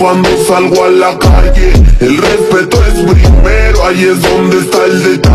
cuando salgo a la calle. El respeto es primero, ahí es donde está el detalle.